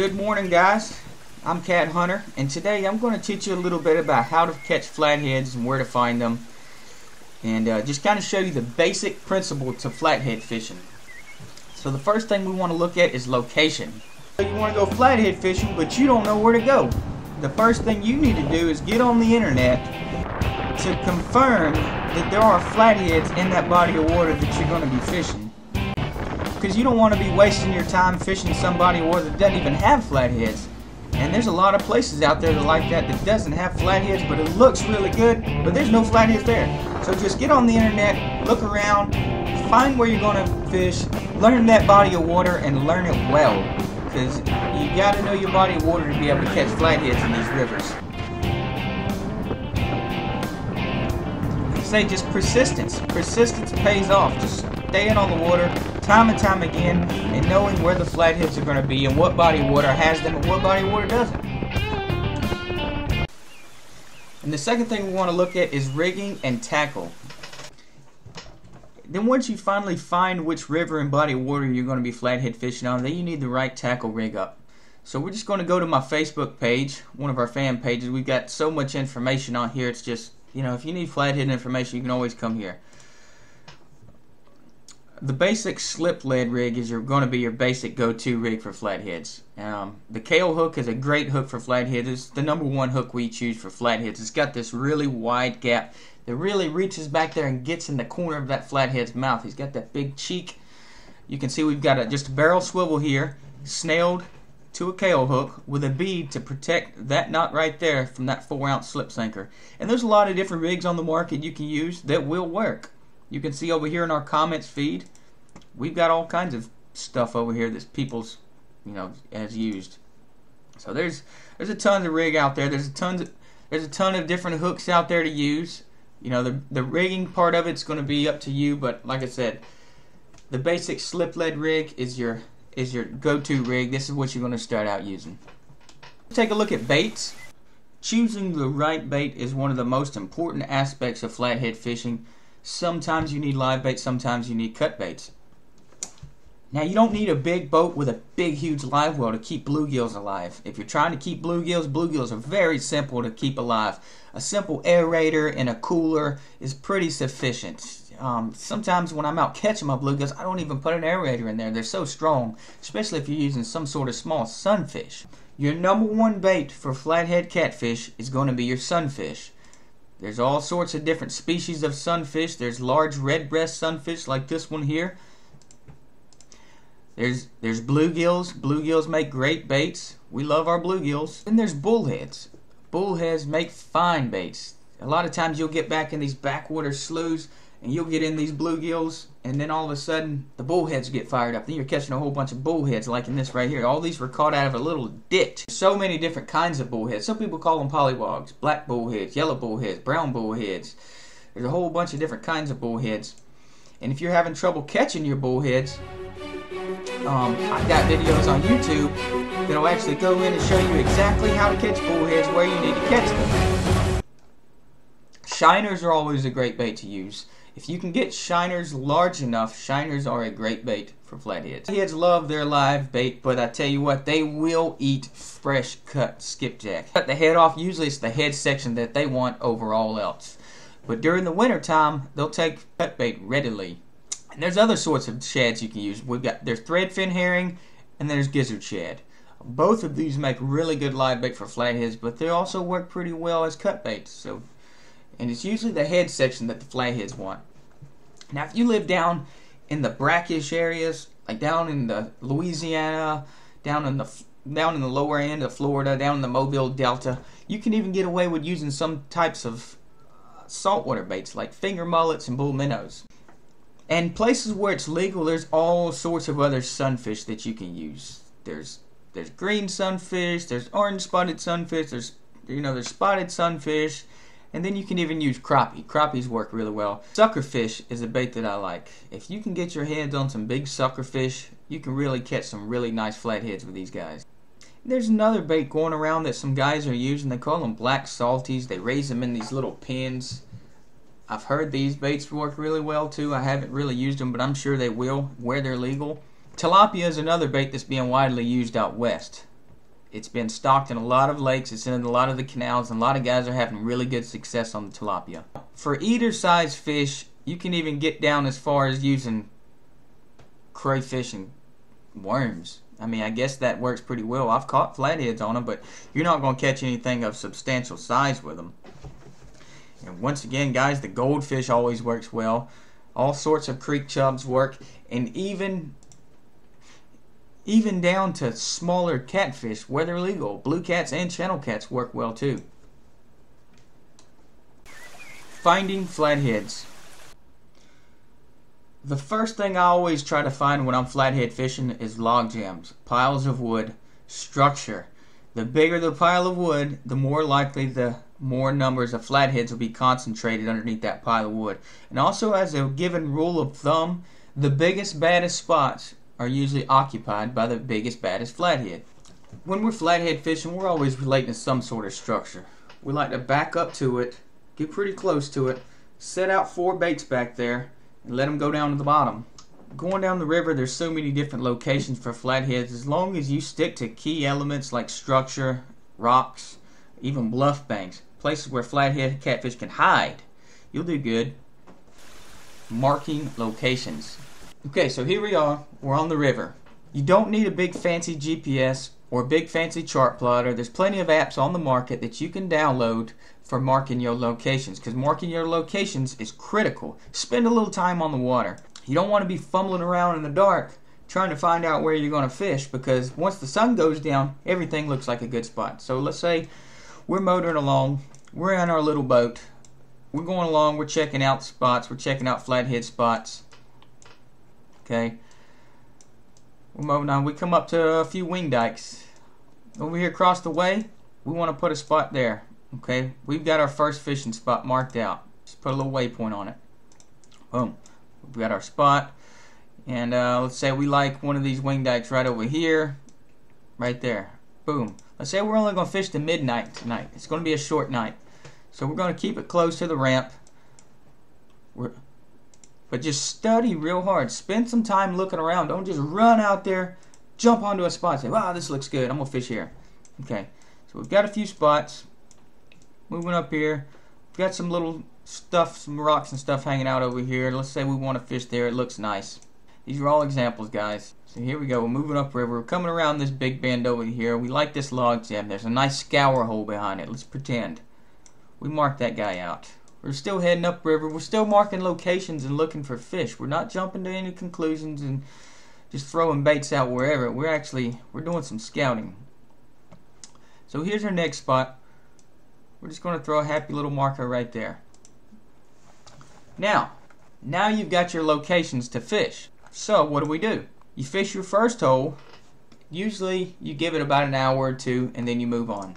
Good morning guys, I'm Cat Hunter and today I'm going to teach you a little bit about how to catch flatheads and where to find them and uh, just kind of show you the basic principle to flathead fishing. So the first thing we want to look at is location. So You want to go flathead fishing but you don't know where to go. The first thing you need to do is get on the internet to confirm that there are flatheads in that body of water that you're going to be fishing because you don't want to be wasting your time fishing somebody or that doesn't even have flatheads. And there's a lot of places out there that like that that doesn't have flatheads, but it looks really good, but there's no flatheads there. So just get on the internet, look around, find where you're going to fish, learn that body of water, and learn it well. Because you got to know your body of water to be able to catch flatheads in these rivers. Say just persistence. Persistence pays off. Just staying on the water, time and time again and knowing where the flatheads are going to be and what body water has them and what body water doesn't. And the second thing we want to look at is rigging and tackle. Then once you finally find which river and body water you're going to be flathead fishing on, then you need the right tackle rig up. So we're just going to go to my Facebook page, one of our fan pages. We've got so much information on here. It's just, you know, if you need flathead information, you can always come here the basic slip lead rig is going to be your basic go-to rig for flatheads. Um, the Kahle hook is a great hook for flatheads. It's the number one hook we choose for flatheads. It's got this really wide gap that really reaches back there and gets in the corner of that flathead's mouth. He's got that big cheek. You can see we've got a, just a barrel swivel here, snelled to a Kahle hook with a bead to protect that knot right there from that 4 ounce slip sinker. And there's a lot of different rigs on the market you can use that will work. You can see over here in our comments feed, we've got all kinds of stuff over here that people's, you know, has used. So there's there's a ton of rig out there. There's a ton of, there's a ton of different hooks out there to use. You know, the the rigging part of it's going to be up to you, but like I said, the basic slip lead rig is your is your go-to rig. This is what you're going to start out using. Take a look at baits. Choosing the right bait is one of the most important aspects of flathead fishing Sometimes you need live baits, sometimes you need cut baits. Now you don't need a big boat with a big huge live well to keep bluegills alive. If you're trying to keep bluegills, bluegills are very simple to keep alive. A simple aerator and a cooler is pretty sufficient. Um, sometimes when I'm out catching my bluegills, I don't even put an aerator in there. They're so strong, especially if you're using some sort of small sunfish. Your number one bait for flathead catfish is going to be your sunfish. There's all sorts of different species of sunfish. There's large red breast sunfish like this one here. There's there's bluegills. Bluegills make great baits. We love our bluegills. And there's bullheads. Bullheads make fine baits. A lot of times you'll get back in these backwater sloughs and you'll get in these bluegills, and then all of a sudden the bullheads get fired up. Then you're catching a whole bunch of bullheads, like in this right here. All these were caught out of a little ditch. So many different kinds of bullheads. Some people call them pollywogs, black bullheads, yellow bullheads, brown bullheads. There's a whole bunch of different kinds of bullheads. And if you're having trouble catching your bullheads, um, I've got videos on YouTube that'll actually go in and show you exactly how to catch bullheads, where you need to catch them. Shiners are always a great bait to use. If you can get shiners large enough, shiners are a great bait for flatheads. Flatheads love their live bait, but I tell you what, they will eat fresh cut skipjack. Cut the head off, usually it's the head section that they want over all else. But during the winter time, they'll take cut bait readily. And there's other sorts of shads you can use. We've got there's threadfin herring and there's gizzard shad. Both of these make really good live bait for flatheads, but they also work pretty well as cut baits. So and it's usually the head section that the flatheads want. Now, if you live down in the brackish areas, like down in the Louisiana, down in the down in the lower end of Florida, down in the Mobile Delta, you can even get away with using some types of uh, saltwater baits like finger mullets and bull minnows. And places where it's legal, there's all sorts of other sunfish that you can use. There's there's green sunfish, there's orange spotted sunfish, there's you know there's spotted sunfish, and then you can even use crappie. Crappies work really well. Suckerfish is a bait that I like. If you can get your hands on some big suckerfish, you can really catch some really nice flatheads with these guys. There's another bait going around that some guys are using. They call them black salties. They raise them in these little pins. I've heard these baits work really well too. I haven't really used them, but I'm sure they will where they're legal. Tilapia is another bait that's being widely used out west. It's been stocked in a lot of lakes, it's in a lot of the canals, and a lot of guys are having really good success on the tilapia. For eater size fish, you can even get down as far as using crayfish and worms. I mean, I guess that works pretty well. I've caught flatheads on them, but you're not going to catch anything of substantial size with them. And once again, guys, the goldfish always works well. All sorts of creek chubs work, and even even down to smaller catfish, where they're legal. Blue cats and channel cats work well too. Finding flatheads. The first thing I always try to find when I'm flathead fishing is log jams, piles of wood, structure. The bigger the pile of wood, the more likely the more numbers of flatheads will be concentrated underneath that pile of wood. And also, as a given rule of thumb, the biggest, baddest spots are usually occupied by the biggest, baddest flathead. When we're flathead fishing, we're always relating to some sort of structure. We like to back up to it, get pretty close to it, set out four baits back there, and let them go down to the bottom. Going down the river, there's so many different locations for flatheads. As long as you stick to key elements like structure, rocks, even bluff banks, places where flathead catfish can hide, you'll do good. Marking locations. Okay, so here we are. We're on the river. You don't need a big fancy GPS or a big fancy chart plotter. There's plenty of apps on the market that you can download for marking your locations because marking your locations is critical. Spend a little time on the water. You don't want to be fumbling around in the dark trying to find out where you're going to fish because once the sun goes down, everything looks like a good spot. So let's say we're motoring along, we're in our little boat, we're going along, we're checking out spots, we're checking out flathead spots. Okay. On. We come up to a few wing dikes. Over here across the way, we want to put a spot there. Okay, we've got our first fishing spot marked out. Just put a little waypoint on it. Boom. We've got our spot. And uh, let's say we like one of these wing dikes right over here. Right there. Boom. Let's say we're only going to fish to midnight tonight. It's going to be a short night. So we're going to keep it close to the ramp. We're, but just study real hard. Spend some time looking around. Don't just run out there, jump onto a spot, say, wow, this looks good. I'm going to fish here. Okay. So we've got a few spots. Moving up here, we've got some little stuff, some rocks and stuff hanging out over here. Let's say we want to fish there. It looks nice. These are all examples, guys. So here we go. We're moving upriver. We're coming around this big bend over here. We like this log jam. There's a nice scour hole behind it. Let's pretend. We mark that guy out. We're still heading upriver. We're still marking locations and looking for fish. We're not jumping to any conclusions and just throwing baits out wherever. We're actually we're doing some scouting. So here's our next spot. We're just going to throw a happy little marker right there. Now, now you've got your locations to fish. So what do we do? You fish your first hole. Usually you give it about an hour or two and then you move on.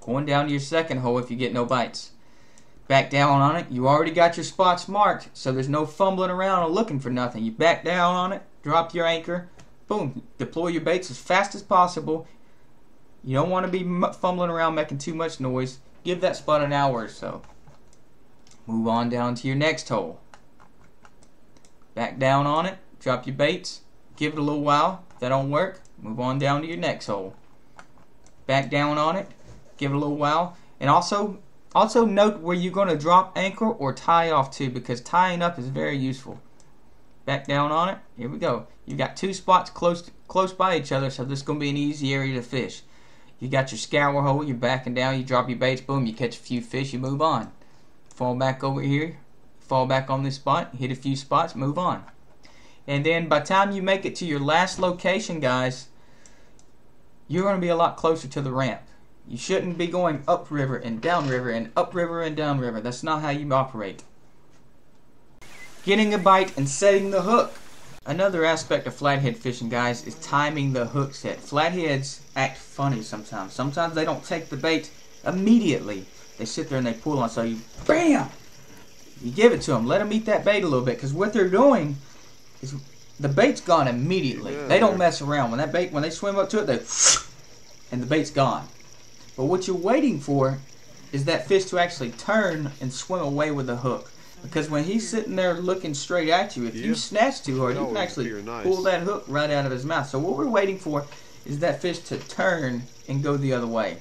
Going down to your second hole if you get no bites. Back down on it. You already got your spots marked, so there's no fumbling around or looking for nothing. You back down on it, drop your anchor, boom, deploy your baits as fast as possible. You don't want to be fumbling around making too much noise. Give that spot an hour or so. Move on down to your next hole. Back down on it, drop your baits, give it a little while. If that don't work, move on down to your next hole. Back down on it, give it a little while. And also, also note where you're going to drop anchor or tie off to because tying up is very useful. Back down on it. Here we go. You've got two spots close close by each other, so this is going to be an easy area to fish. You got your scour hole, you're backing down, you drop your baits, boom, you catch a few fish, you move on. Fall back over here, fall back on this spot, hit a few spots, move on. And then by the time you make it to your last location, guys, you're going to be a lot closer to the ramp. You shouldn't be going upriver and downriver and upriver and downriver. That's not how you operate. Getting a bite and setting the hook. Another aspect of flathead fishing, guys, is timing the hook set. Flatheads act funny sometimes. Sometimes they don't take the bait immediately. They sit there and they pull on, so you, BAM! You give it to them. Let them eat that bait a little bit, because what they're doing is the bait's gone immediately. Yeah, they don't mess around. When that bait, when they swim up to it, they, and the bait's gone. But what you're waiting for is that fish to actually turn and swim away with the hook. Because when he's sitting there looking straight at you, if yeah. you snatch too hard, you can actually nice. pull that hook right out of his mouth. So what we're waiting for is that fish to turn and go the other way.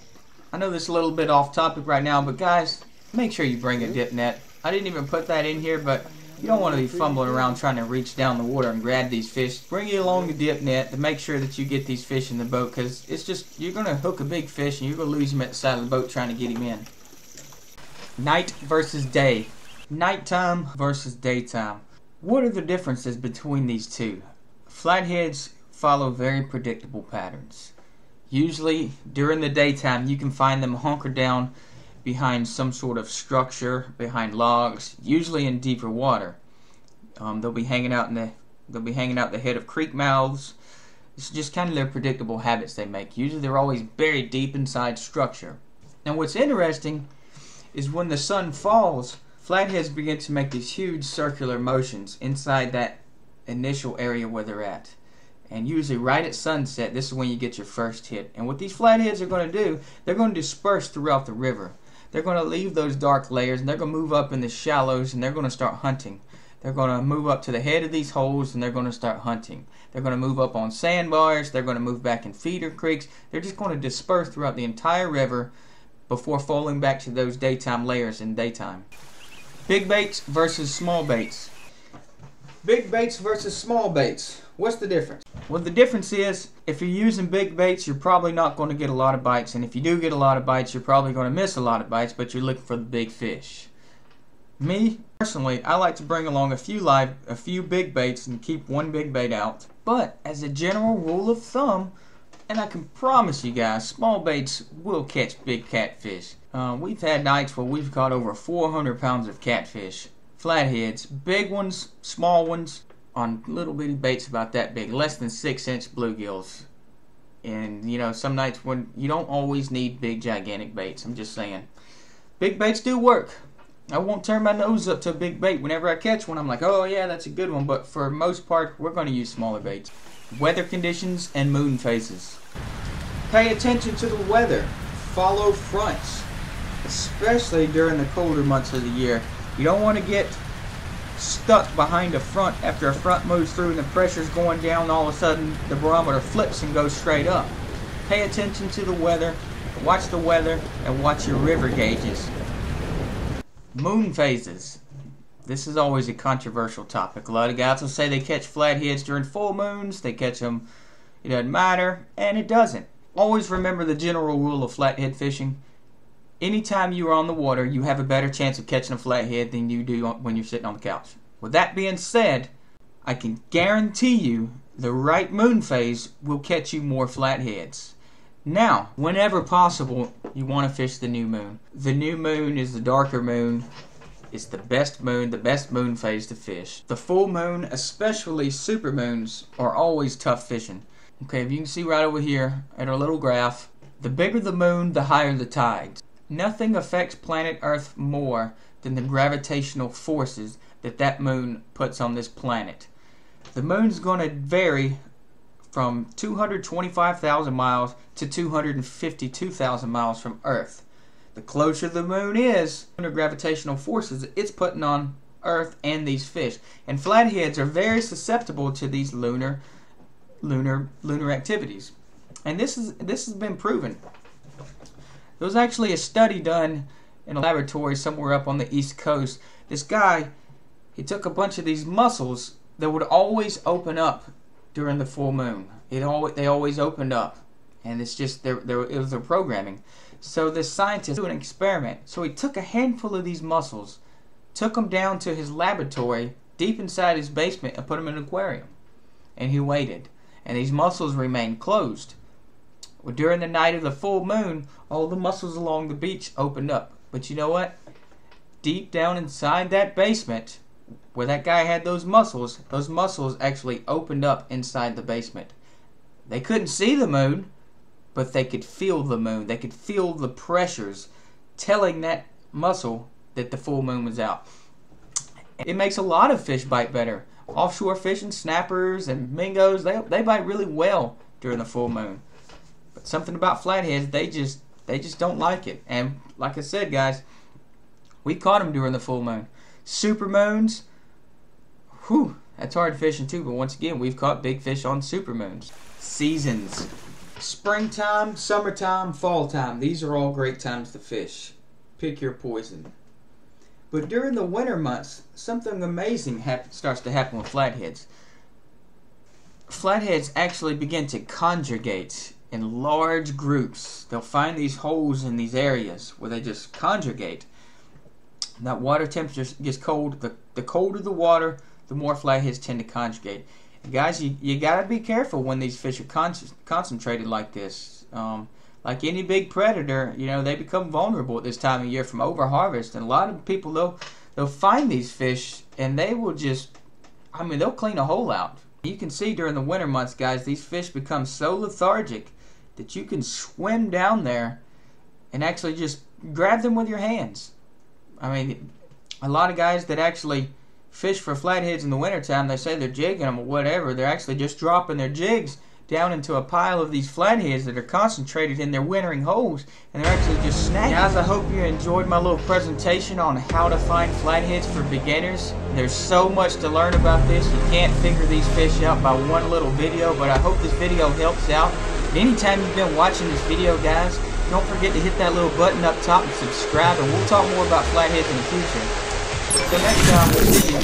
I know this is a little bit off topic right now, but guys, make sure you bring a dip net. I didn't even put that in here, but you don't want to be fumbling around trying to reach down the water and grab these fish. Bring you along the dip net to make sure that you get these fish in the boat because it's just, you're going to hook a big fish and you're going to lose him at the side of the boat trying to get him in. Night versus day. Nighttime versus daytime. What are the differences between these two? Flatheads follow very predictable patterns. Usually during the daytime, you can find them hunkered down behind some sort of structure, behind logs, usually in deeper water. Um, they'll be hanging out in the they'll be hanging out the head of creek mouths. It's just kind of their predictable habits they make. Usually they're always buried deep inside structure. Now what's interesting is when the sun falls, flatheads begin to make these huge circular motions inside that initial area where they're at. And usually right at sunset, this is when you get your first hit. And what these flatheads are going to do, they're going to disperse throughout the river. They're going to leave those dark layers and they're going to move up in the shallows and they're going to start hunting. They're going to move up to the head of these holes and they're going to start hunting. They're going to move up on sandbars. They're going to move back in feeder creeks. They're just going to disperse throughout the entire river before falling back to those daytime layers in daytime. Big baits versus small baits. Big baits versus small baits. What's the difference? Well, the difference is if you're using big baits, you're probably not going to get a lot of bites. And if you do get a lot of bites, you're probably going to miss a lot of bites, but you're looking for the big fish. Me, personally, I like to bring along a few live, a few big baits and keep one big bait out. But as a general rule of thumb, and I can promise you guys, small baits will catch big catfish. Uh, we've had nights where we've caught over 400 pounds of catfish. Flatheads, big ones, small ones, on little bitty baits about that big, less than six inch bluegills. And you know, some nights when you don't always need big gigantic baits. I'm just saying, big baits do work. I won't turn my nose up to a big bait. Whenever I catch one, I'm like, oh yeah, that's a good one. But for most part, we're going to use smaller baits. Weather conditions and moon phases. Pay attention to the weather. Follow fronts, especially during the colder months of the year. You don't want to get stuck behind a front after a front moves through and the pressure's going down, all of a sudden the barometer flips and goes straight up. Pay attention to the weather, watch the weather, and watch your river gauges. Moon phases. This is always a controversial topic. A lot of guys will say they catch flatheads during full moons, they catch them, it doesn't matter, and it doesn't. Always remember the general rule of flathead fishing anytime you are on the water, you have a better chance of catching a flathead than you do when you're sitting on the couch. With that being said, I can guarantee you the right moon phase will catch you more flatheads. Now, whenever possible, you want to fish the new moon. The new moon is the darker moon. It's the best moon, the best moon phase to fish. The full moon, especially super moons, are always tough fishing. Okay, if you can see right over here at our little graph, the bigger the moon, the higher the tides. Nothing affects planet Earth more than the gravitational forces that that moon puts on this planet. The moon's going to vary from 225,000 miles to 252,000 miles from Earth. The closer the moon is, the gravitational forces it's putting on Earth and these fish. And flatheads are very susceptible to these lunar lunar lunar activities. And this is this has been proven. There was actually a study done in a laboratory somewhere up on the East Coast. This guy, he took a bunch of these mussels that would always open up during the full moon. It always they always opened up, and it's just there there it was their programming. So this scientist did an experiment. So he took a handful of these mussels, took them down to his laboratory deep inside his basement, and put them in an aquarium, and he waited. And these mussels remained closed. Well, during the night of the full moon, all the mussels along the beach opened up. But you know what? Deep down inside that basement, where that guy had those mussels, those mussels actually opened up inside the basement. They couldn't see the moon, but they could feel the moon. They could feel the pressures telling that mussel that the full moon was out. It makes a lot of fish bite better. Offshore fishing, snappers and mingos, they, they bite really well during the full moon something about flatheads, they just they just don't like it. And like I said, guys, we caught them during the full moon. Super moons, whew, that's hard fishing too. But once again, we've caught big fish on super moons. Seasons. springtime, summertime, fall time. These are all great times to fish. Pick your poison. But during the winter months, something amazing happen, starts to happen with flatheads. Flatheads actually begin to conjugate in large groups. They'll find these holes in these areas where they just conjugate. That water temperature gets cold. The, the colder the water, the more flatheads tend to conjugate. And guys, you, you gotta be careful when these fish are con- concentrated like this. Um, like any big predator, you know, they become vulnerable at this time of year from overharvest. And a lot of people, they'll, they'll find these fish and they will just, I mean, they'll clean a hole out. You can see during the winter months, guys, these fish become so lethargic that you can swim down there and actually just grab them with your hands. I mean, a lot of guys that actually fish for flatheads in the wintertime, they say they're jigging them or whatever. They're actually just dropping their jigs down into a pile of these flatheads that are concentrated in their wintering holes, and they're actually just snagging. Guys, I hope you enjoyed my little presentation on how to find flatheads for beginners. There's so much to learn about this. You can't figure these fish out by one little video, but I hope this video helps out. Anytime you've been watching this video, guys, don't forget to hit that little button up top and subscribe, and we'll talk more about flatheads in the future. So next time, we'll see you.